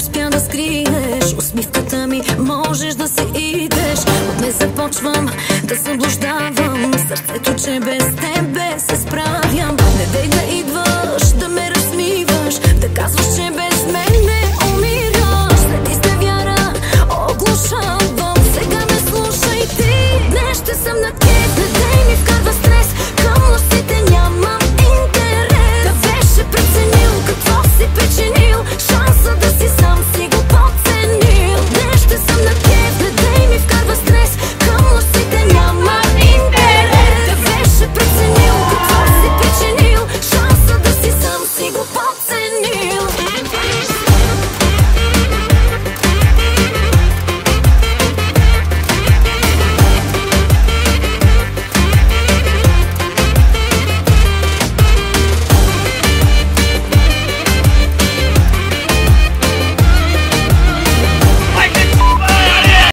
успя да скриеш усмивката ми, можеш да си идеш. От не започвам да заблуждавам сърцето, че без тебе се справям. Не дей да идваш, да ме размиваш, да казваш, че без мен не умираш. След иста вяра оглушавам, сега ме слушай ти. Днес ще съм на ти.